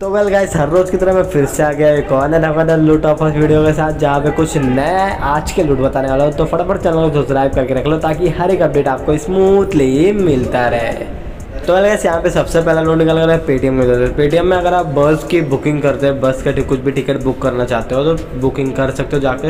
तो well guys हर रोज की तरह मैं फिर से आ गया एक और नया लूट ऑफर्स वीडियो के साथ, जहाँ पे कुछ नए आज के लूट बताने वाला हूँ। तो फटाफट चैनल को सब्सक्राइब करके रख लो ताकि हर एक अपडेट आपको स्मूथली मिलता रहे। तो वैसे यहाँ पे सबसे पहला लोड निकल कर पेटीएम में पेटीएम में अगर आप बस की बुकिंग करते हैं, बस का कुछ भी टिकट बुक करना चाहते हो तो बुकिंग कर सकते हो जाके।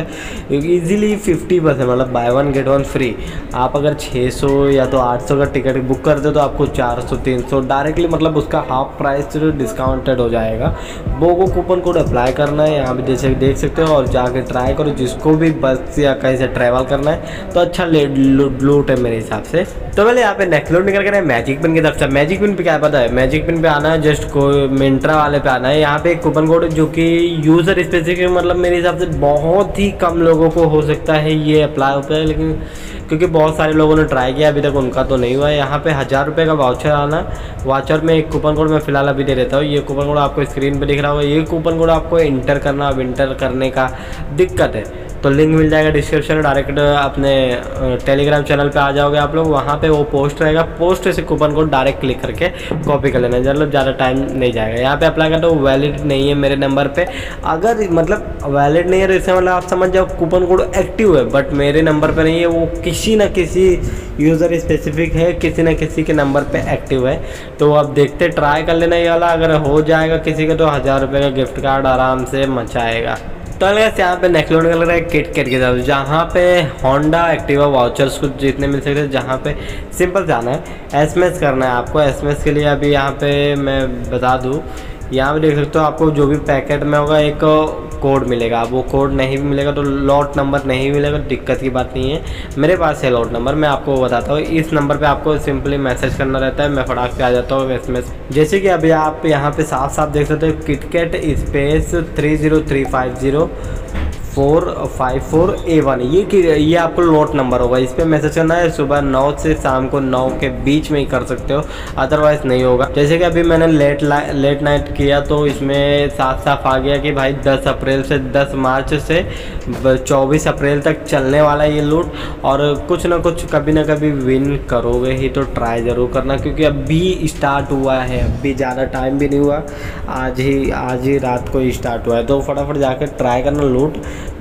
इजीली 50 परसेंट मतलब buy one get one free आप अगर 600 या तो 800 का टिकट बुक करते हो तो आपको 400 300 डायरेक्टली मतलब उसका हाफ़ प्राइस डिस्काउंटेड हो जाएगा। वो को कूपन कोड अप्लाई करना है, यहाँ पर जैसे देख सकते हो, और जाके ट्राई करो। जिसको भी बस या कहीं से ट्रैवल करना है तो अच्छा लूट है मेरे हिसाब से। तो पहले यहाँ पे नेक्स्ट लूट निकल कर मैजिक पिन की तरफ़ से मैजिक पिन पे क्या पता है? मैजिक पिन पे आना है जस्ट को मिंट्रा वाले पे आना है। यहाँ पे एक कूपन कोड जो कि यूज़र स्पेसिफिक मतलब मेरे हिसाब से बहुत ही कम लोगों को हो सकता है ये अप्लाई होता है, लेकिन क्योंकि बहुत सारे लोगों ने ट्राई किया, अभी तक उनका तो नहीं हुआ है। यहाँ पे हज़ार रुपये का वाउचर आना वाउचर में एक कूपन कोड मैं फ़िलहाल अभी दे देता हूँ। ये कूपन कोड आपको स्क्रीन पर दिख रहा होगा। ये कूपन कोड आपको इंटर करना अब इंटर करने का दिक्कत है। तो लिंक मिल जाएगा डिस्क्रिप्शन डायरेक्ट अपने टेलीग्राम चैनल पे आ जाओगे आप लोग। वहाँ पे वो पोस्ट रहेगा। पोस्ट से कूपन कोड डायरेक्ट क्लिक करके कॉपी कर लेना। मतलब ज़्यादा टाइम नहीं जाएगा। यहाँ पे अप्लाई करते हो वैलिड नहीं है मेरे नंबर पे। अगर मतलब वैलिड नहीं है तो इससे मतलब आप समझ जाओ कूपन कोड एक्टिव है बट मेरे नंबर पर नहीं है। वो किसी न किसी यूज़र स्पेसिफिक है, किसी न किसी के नंबर पर एक्टिव है। तो आप देखते ट्राई कर लेना ये वाला। अगर हो जाएगा किसी का तो हज़ार रुपये का गिफ्ट कार्ड आराम से मचाएगा। तो अलग यहाँ पे नेक्स्ट का लग रहा है किट किट के साथ। जहाँ पे होंडा एक्टिवा वाउचर्स कुछ जितने मिल सकते हैं, जहाँ पे सिंपल जाना है। एसएमएस करना है आपको। एसएमएस के लिए अभी यहाँ पे मैं बता दूँ, यहाँ पे देख सकते हो आपको जो भी पैकेट में होगा, एक कोड मिलेगा। वो कोड नहीं भी मिलेगा तो लॉट नंबर नहीं मिलेगा, दिक्कत की बात नहीं है। मेरे पास है लॉट नंबर मैं आपको बताता हूँ। इस नंबर पर आपको सिंपली मैसेज करना रहता है, मैं फटाक से आ जाता हूँ एस जैसे कि अभी आप यहाँ पर साफ़ साफ़ देख सकते हो KitKat space three zero three five zero four, five, four, A one. ये कि, ये आपको नोट नंबर होगा। इस पर मैसेज करना है, सुबह नौ से शाम को नौ के बीच में ही कर सकते हो। अदरवाइज़ नहीं होगा। जैसे कि अभी मैंने लेट लेट नाइट किया तो इसमें साफ़ साफ़ आ गया कि भाई 10 अप्रैल से 10 मार्च से 24 अप्रैल तक चलने वाला ये लूट और कुछ ना कुछ कभी ना कभी विन करोगे ही तो ट्राई ज़रूर करना। क्योंकि अभी स्टार्ट हुआ है। अभी ज़्यादा टाइम भी नहीं हुआ। आज ही आज ही रात को ही स्टार्ट हुआ है। तो फटाफट जाकर ट्राई करना लूट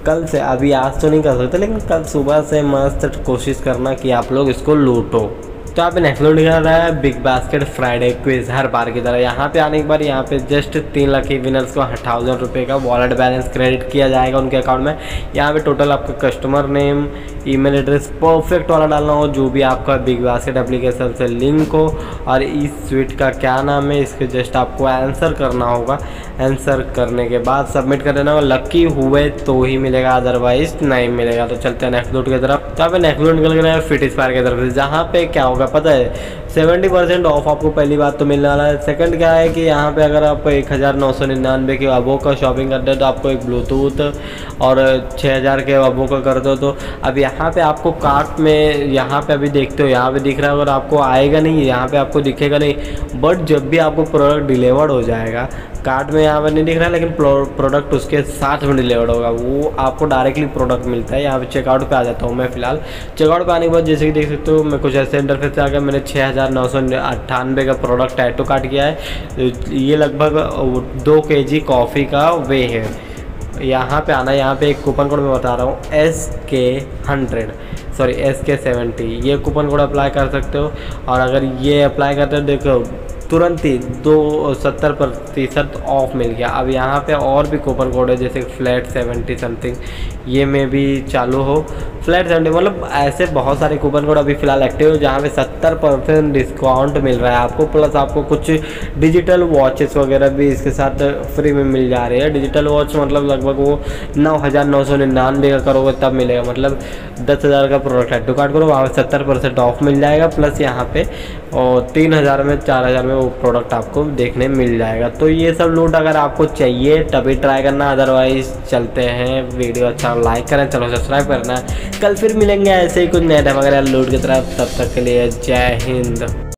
कल से, अभी आज तो नहीं कर सकते, लेकिन कल सुबह से मस्त कोशिश करना कि आप लोग इसको लूटो। तो यहाँ पे नेक्स्ट लोड दिखा रहा है बिग बास्केट फ्राइडे क्विज हर बार की तरह। यहाँ पे आने के बाद यहाँ पे जस्ट तीन लाख के विनर्स को थाउज़ेंड रुपये का वॉलेट बैलेंस क्रेडिट किया जाएगा उनके अकाउंट में। यहाँ पे टोटल आपका customer name email address perfect वाला डालना हो, जो भी आपका बिग बास्केट एप्लीकेशन से लिंक हो। और इस स्वीट का क्या नाम है, इसके जस्ट आपको आंसर करना होगा। आंसर करने के बाद सबमिट कर देना होगा। लक्की हुए तो ही मिलेगा अदरवाइज़ नहीं मिलेगा। तो चलते हैं नेक्स्ट लूट की तरफ़। तो यहाँ पे नेक्स्ट लूट निकल गया फिट स्पायर की तरफ़ से। जहाँ पे क्या होगा पता है सेवेंटी परसेंट ऑफ़ आपको पहली बात तो मिलने वाला है। सेकंड क्या है कि यहाँ पे अगर आप एक हज़ार नौ सौ निन्यानवे के अबो का शॉपिंग करते हो तो आपको एक ब्लूटूथ और छः हज़ार के अबो का करते हो तो अब यहाँ पे आपको कार्ट में यहाँ पे अभी देखते हो, यहाँ पे दिख रहा है, अगर आपको आएगा नहीं, यहाँ पे आपको दिखेगा नहीं बट जब भी आपको प्रोडक्ट डिलीवर्ड हो जाएगा कार्ड में यहाँ पर नहीं दिख रहा है लेकिन प्रोडक्ट उसके साथ में डिलीवर्ड होगा। वो आपको डायरेक्टली प्रोडक्ट मिलता है। यहाँ पे चेकआउट पे आ जाता हूँ मैं फ़िलहाल। चेकआउट पे आने के बाद जैसे कि देख सकते हो, मैं कुछ ऐसे इंटरफेस से आ गया मैंने छः हज़ार नौ सौ अट्ठानवे का प्रोडक्ट टैटो काट गया है। ये लगभग दो के जी कॉफ़ी का वे है। यहाँ पे आना, यहाँ पे एक कूपन कोड मैं बता रहा हूँ S K hundred sorry S K seventy ये कूपन कोड अप्लाई कर सकते हो। और अगर ये अप्लाई करते हो, देखो तुरंत ही दो सत्तर प्रतिशत ऑफ़ मिल गया। अब यहाँ पे और भी कूपन कोड है, जैसे फ्लैट सेवेंटी समथिंग ये में भी चालू हो। फ्लैट सेवेंटी मतलब ऐसे बहुत सारे कूपन कोड अभी फ़िलहाल एक्टिव हो, जहाँ पे सत्तर परसेंट डिस्काउंट मिल रहा है आपको। प्लस आपको कुछ डिजिटल वॉचेस वगैरह भी इसके साथ फ्री में मिल जा रही है। डिजिटल वॉच मतलब लगभग वो नौ हज़ार नौ सौ निन्यानवे का करोगे तब मिलेगा। मतलब दस हज़ार का प्रोडक्ट है। टू कार्ड करो, वहाँ पर सत्तर परसेंट ऑफ़ मिल जाएगा। प्लस यहाँ पे, और तीन हज़ार में चार हज़ार में वो प्रोडक्ट आपको देखने मिल जाएगा। तो ये सब लूट अगर आपको चाहिए, तभी ट्राई करना अदरवाइज़ चलते हैं। वीडियो अच्छा लाइक करें चलो सब्सक्राइब करना। कल फिर मिलेंगे ऐसे ही कुछ नए वगैरह लूट की तरफ़। तब तक के लिए जय हिंद।